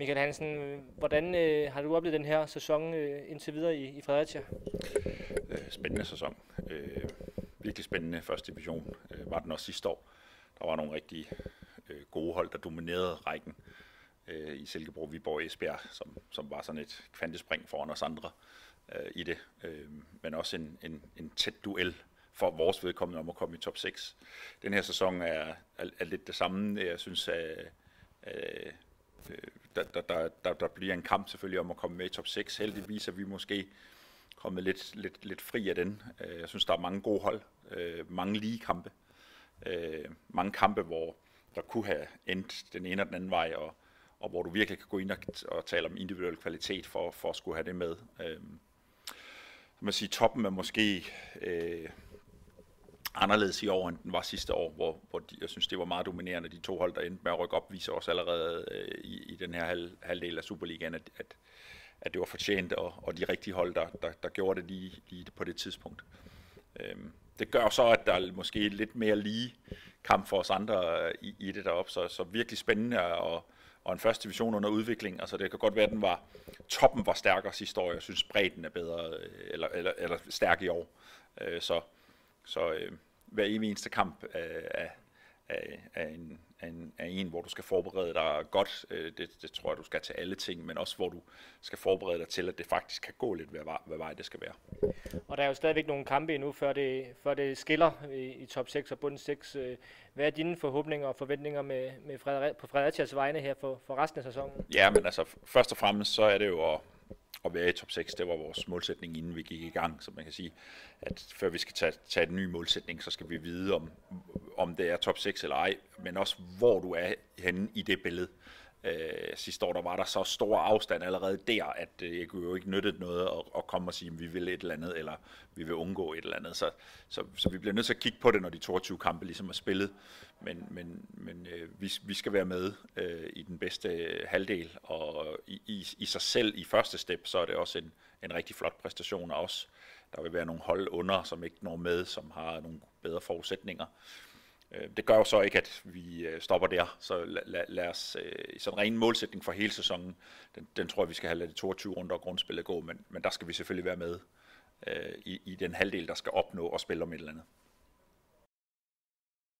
Michael Hansen, hvordan øh, har du oplevet den her sæson øh, indtil videre i, i Fredericia? Øh, spændende sæson. Øh, virkelig spændende første division øh, var den også sidste år. Der var nogle rigtig øh, gode hold, der dominerede rækken øh, i Silkeborg, Viborg og Esbjerg, som, som var sådan et kvantespring foran os andre øh, i det. Øh, men også en, en, en tæt duel for vores vedkommende om at komme i top 6. Den her sæson er, er, er lidt det samme. Jeg synes, at, at der, der, der, der, bliver en kamp selvfølgelig om at komme med i top 6. Heldigvis er vi måske kommet lidt, lidt, lidt fri af den. Øh, jeg synes, der er mange gode hold, øh, mange lige kampe, øh, mange kampe, hvor der kunne have endt den ene og den anden vej, og, og hvor du virkelig kan gå ind og, og tale om individuel kvalitet for, for at skulle have det med. man siger, toppen er måske øh, anderledes i år, end den var sidste år, hvor, hvor de, jeg synes, det var meget dominerende. De to hold, der endte med at rykke op, viser også allerede øh, i, i den her halv, halvdel af Superligaen, at, at, at det var fortjent, og, og de rigtige hold, der, der, der gjorde det lige, lige på det tidspunkt. Øhm, det gør så, at der er måske lidt mere lige kamp for os andre øh, i, i det deroppe, så, så virkelig spændende, og, og en første division under udvikling. Altså det kan godt være, at den var, toppen var stærkere sidste år. Jeg synes, bredden er bedre, øh, eller, eller, eller stærk i år. Øh, så så øh, hver eneste kamp øh, af, af, af, en, af, en, af en, hvor du skal forberede dig godt, øh, det, det tror jeg, du skal til alle ting, men også hvor du skal forberede dig til, at det faktisk kan gå lidt, hvad, hvad vej det skal være. Og der er jo stadigvæk nogle kampe endnu, før det, før det skiller i, i top 6 og bund 6. Øh, hvad er dine forhåbninger og forventninger med, med Frederik, på Fredericias vegne her for, for resten af sæsonen? Ja, men altså først og fremmest så er det jo at at være i top 6, det var vores målsætning, inden vi gik i gang. Så man kan sige, at før vi skal tage, tage en ny målsætning, så skal vi vide, om, om det er top 6 eller ej, men også hvor du er henne i det billede. Øh, sidste år der var der så stor afstand allerede der, at øh, jeg kunne jo ikke nytte noget at, at komme og sige, at vi vil et eller andet, eller vi vil undgå et eller andet. Så, så, så vi bliver nødt til at kigge på det, når de 22 kampe ligesom er spillet. Men, men, men øh, vi, vi skal være med øh, i den bedste øh, halvdel, og i, i, i sig selv i første step, så er det også en, en rigtig flot præstation af os. Der vil være nogle hold under, som ikke når med, som har nogle bedre forudsætninger. Øh, det gør jo så ikke, at vi øh, stopper der, så lad, lad, lad os, øh, sådan en ren målsætning for hele sæsonen, den, den tror jeg, vi skal have ladet de 22 runder og grundspillet gå, men, men der skal vi selvfølgelig være med i, i den halvdel, der skal opnå og spille om et eller andet.